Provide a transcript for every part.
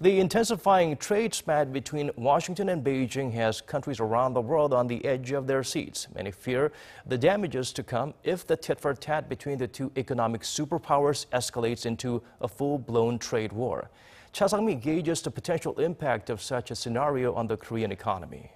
The intensifying trade spat between Washington and Beijing has countries around the world on the edge of their seats. Many fear the damages to come if the tit for tat between the two economic superpowers escalates into a full blown trade war. Cha Sang-mi gauges the potential impact of such a scenario on the Korean economy.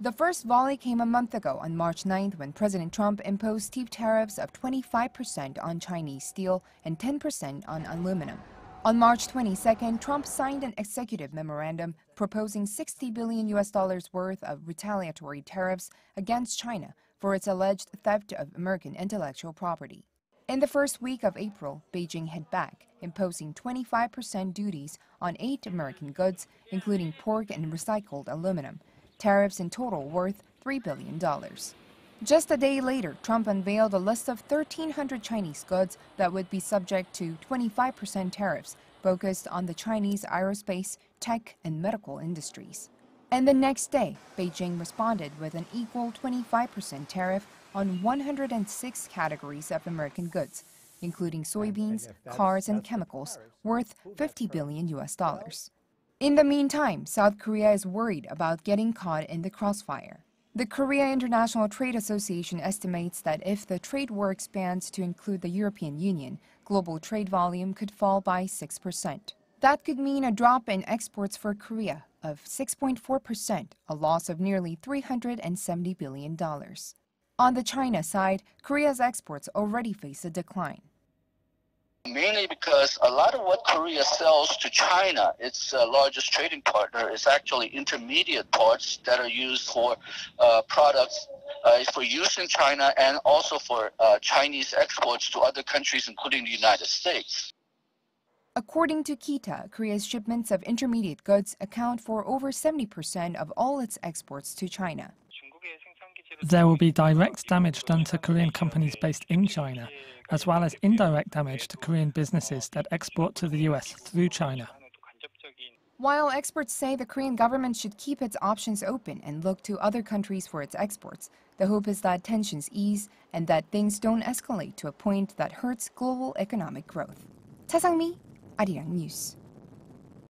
The first volley came a month ago on March 9th when President Trump imposed steep tariffs of 25% on Chinese steel and 10% on aluminum. On March 22nd, Trump signed an executive memorandum proposing 60 billion US dollars worth of retaliatory tariffs against China for its alleged theft of American intellectual property. In the first week of April, Beijing hit back, imposing 25% duties on eight American goods, including pork and recycled aluminum tariffs in total worth $3 billion. Just a day later, Trump unveiled a list of 1,300 Chinese goods that would be subject to 25% tariffs focused on the Chinese aerospace, tech, and medical industries. And the next day, Beijing responded with an equal 25% tariff on 106 categories of American goods, including soybeans, cars, and chemicals, worth 50 billion US dollars. In the meantime, South Korea is worried about getting caught in the crossfire. The Korea International Trade Association estimates that if the trade war expands to include the European Union, global trade volume could fall by 6%. That could mean a drop in exports for Korea of 6.4%, a loss of nearly $370 billion. On the China side, Korea's exports already face a decline. Mainly because a lot of what Korea sells to China, its uh, largest trading partner, is actually intermediate parts that are used for uh, products uh, for use in China and also for uh, Chinese exports to other countries, including the United States. According to KITA, Korea's shipments of intermediate goods account for over 70% of all its exports to China. There will be direct damage done to Korean companies based in China, as well as indirect damage to Korean businesses that export to the US through China. While experts say the Korean government should keep its options open and look to other countries for its exports, the hope is that tensions ease and that things don't escalate to a point that hurts global economic growth. Cha Sang-mi, Arirang News.